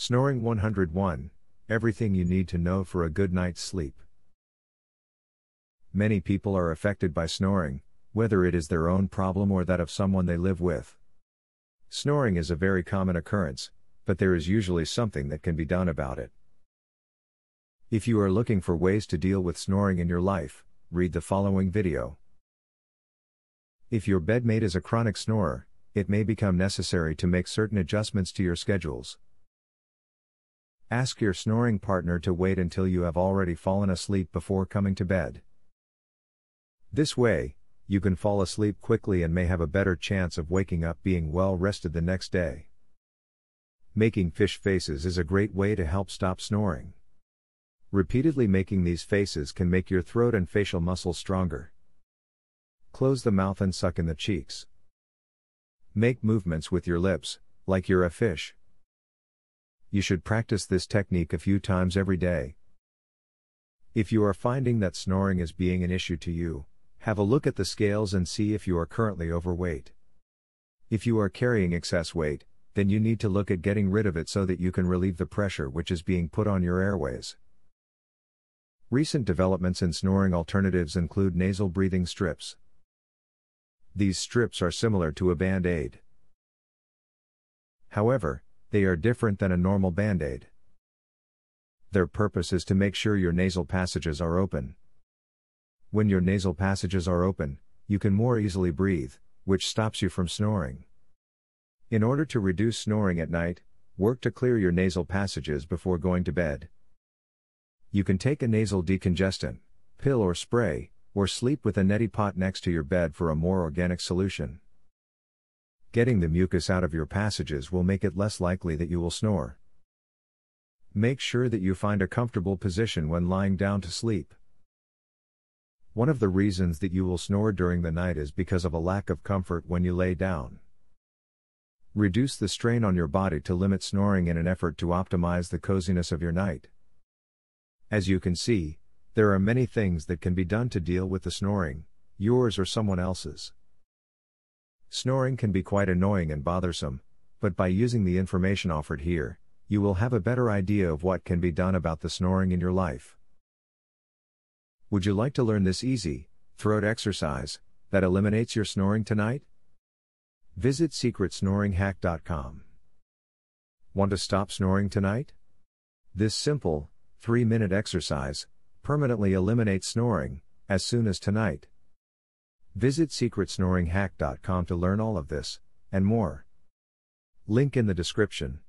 Snoring 101 Everything you need to know for a good night's sleep. Many people are affected by snoring, whether it is their own problem or that of someone they live with. Snoring is a very common occurrence, but there is usually something that can be done about it. If you are looking for ways to deal with snoring in your life, read the following video. If your bedmate is a chronic snorer, it may become necessary to make certain adjustments to your schedules. Ask your snoring partner to wait until you have already fallen asleep before coming to bed. This way, you can fall asleep quickly and may have a better chance of waking up being well rested the next day. Making fish faces is a great way to help stop snoring. Repeatedly making these faces can make your throat and facial muscles stronger. Close the mouth and suck in the cheeks. Make movements with your lips, like you're a fish. You should practice this technique a few times every day. If you are finding that snoring is being an issue to you, have a look at the scales and see if you are currently overweight. If you are carrying excess weight, then you need to look at getting rid of it so that you can relieve the pressure which is being put on your airways. Recent developments in snoring alternatives include nasal breathing strips. These strips are similar to a band aid. However, they are different than a normal band aid. Their purpose is to make sure your nasal passages are open. When your nasal passages are open, you can more easily breathe, which stops you from snoring. In order to reduce snoring at night, work to clear your nasal passages before going to bed. You can take a nasal decongestant, pill or spray, or sleep with a neti pot next to your bed for a more organic solution. Getting the mucus out of your passages will make it less likely that you will snore. Make sure that you find a comfortable position when lying down to sleep. One of the reasons that you will snore during the night is because of a lack of comfort when you lay down. Reduce the strain on your body to limit snoring in an effort to optimize the coziness of your night. As you can see, there are many things that can be done to deal with the snoring, yours or someone else's. Snoring can be quite annoying and bothersome, but by using the information offered here, you will have a better idea of what can be done about the snoring in your life. Would you like to learn this easy, throat exercise that eliminates your snoring tonight? Visit secretsnoringhack.com. Want to stop snoring tonight? This simple, 3 minute exercise permanently eliminates snoring, as soon as tonight. Visit secretsnoringhack.com to learn all of this, and more. Link in the description.